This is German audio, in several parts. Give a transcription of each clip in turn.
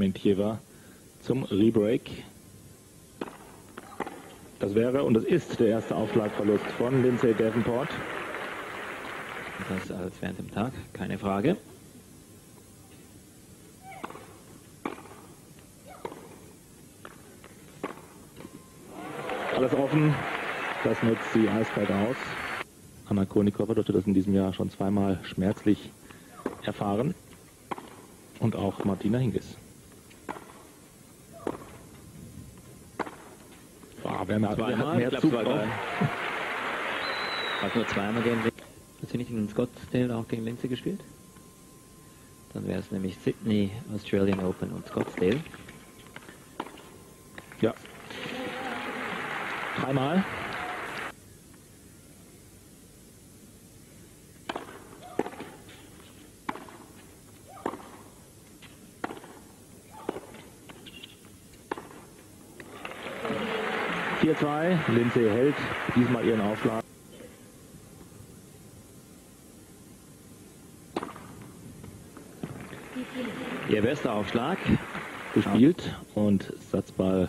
Mentjewa zum Rebreak. Das wäre und das ist der erste Aufschlagverlust von Lindsay Davenport. Das als während dem Tag, keine Frage. Alles offen, das nutzt sie eiskalt aus. Anna Konikova durfte das in diesem Jahr schon zweimal schmerzlich erfahren. Und auch Martina Hingis. Ah, wer hat, wer hat mehr Zug drauf? Hat nur zweimal gegen. Hat sie nicht in Scottsdale auch gegen Lindsay gespielt? Dann wäre es nämlich Sydney Australian Open und Scottsdale. Ja. Dreimal. Vier, zwei. Lindsay hält diesmal ihren Aufschlag. Ihr bester Aufschlag gespielt und Satzball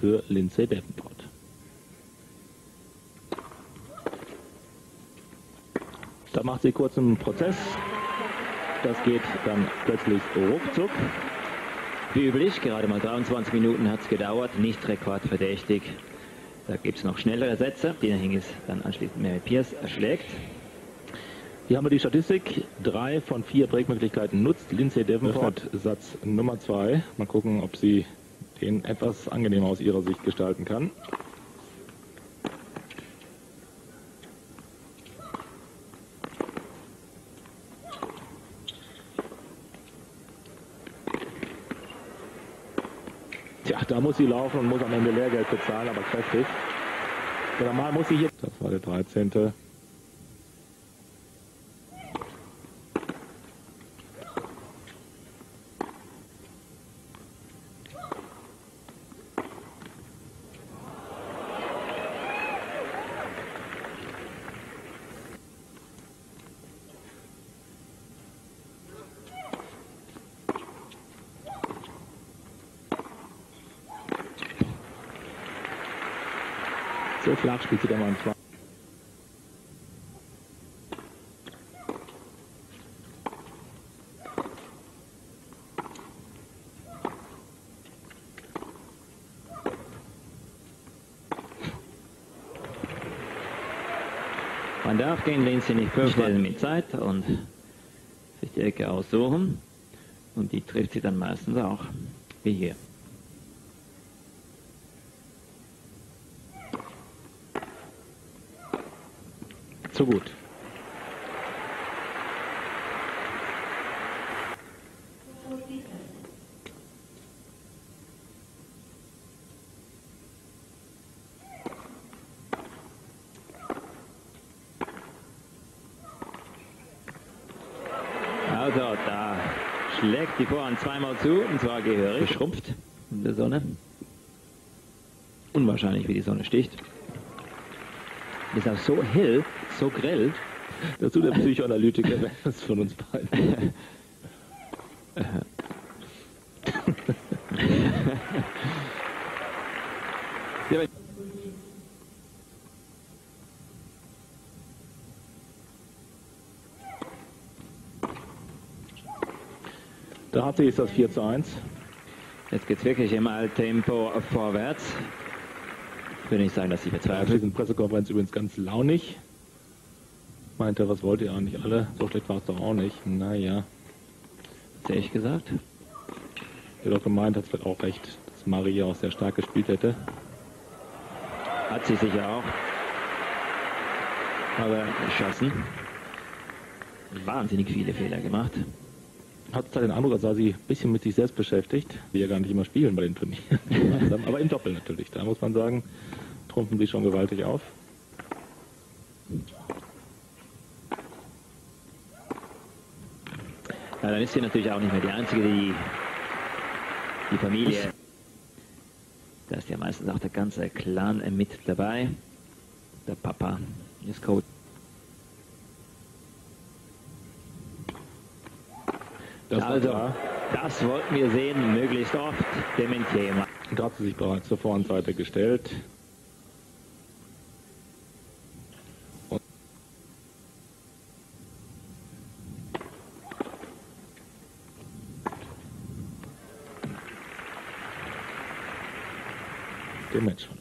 für Lindsay Davenport. Da macht sie kurz einen Prozess. Das geht dann plötzlich ruckzuck. Wie üblich, gerade mal 23 Minuten hat es gedauert, nicht rekordverdächtig. Da gibt es noch schnellere Sätze. Dina Hingis dann anschließend Mary Pierce erschlägt. Hier haben wir die Statistik. Drei von vier Breakmöglichkeiten nutzt Lindsay Davenport Satz Nummer zwei. Mal gucken, ob sie den etwas angenehmer aus ihrer Sicht gestalten kann. Tja, da muss sie laufen und muss am Ende Lehrgeld bezahlen, aber kräftig. Normal muss sie hier. Das war der 13. Sie da mal zwei. Man darf gegen Lindsay nicht stellen mit Zeit und sich die Ecke aussuchen. Und die trifft sie dann meistens auch, wie hier. Zu gut. Also, da schlägt die Vorhand zweimal zu, und zwar gehörig. Schrumpft in der Sonne. Unwahrscheinlich, wie die Sonne sticht. Ist auch so hell, so grell. Dazu der Psychoanalytiker das von uns beiden. ja, da hat sie jetzt das 4 zu 1. Jetzt geht es wirklich im Tempo vorwärts. Ich will nicht sagen, dass sie verzweifelt. In Pressekonferenz übrigens ganz launig. Meinte, was wollt ihr eigentlich alle? So schlecht war es doch auch nicht. Naja. Sehr ich gesagt? Er hat doch gemeint, hat es vielleicht auch recht, dass Maria auch sehr stark gespielt hätte. Hat sie sicher auch. Aber geschossen. Wahnsinnig viele Fehler gemacht. Hat zwar den Eindruck, als sei sie ein bisschen mit sich selbst beschäftigt, die ja gar nicht immer spielen bei den Turnieren. Aber im Doppel natürlich. Da muss man sagen, trumpfen sie schon gewaltig auf. Ja, dann ist sie natürlich auch nicht mehr die Einzige, die die Familie. Da ist ja meistens auch der ganze Clan mit dabei. Der Papa ist Coach. Das also, Das wollten wir sehen, möglichst oft. Dementier. Da hat sie sich bereits zur Vorhandseite gestellt. Und den Matchverlust.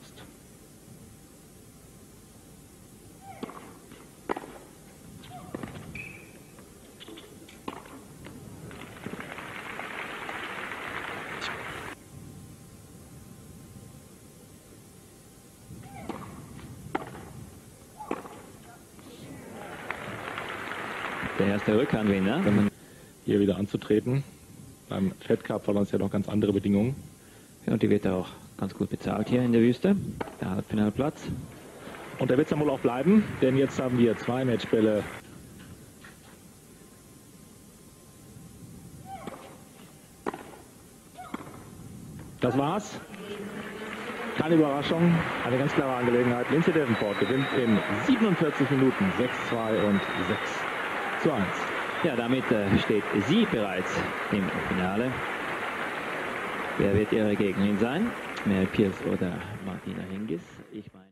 Der erste Rückhandwinner. Hier wieder anzutreten. Beim Fed Cup waren es ja noch ganz andere Bedingungen. Ja, und die wird auch ganz gut bezahlt hier in der Wüste. Der Halbfinalplatz. Und der wird es dann wohl auch bleiben, denn jetzt haben wir zwei Matchbälle. Das war's. Keine Überraschung, eine ganz klare Angelegenheit. Lindsay Davenport gewinnt in 47 Minuten 6-2 und 6 zu 1. Ja, damit äh, steht sie bereits im Finale. Wer wird ihre Gegnerin sein? Mary Pierce oder Martina Hingis? Ich meine.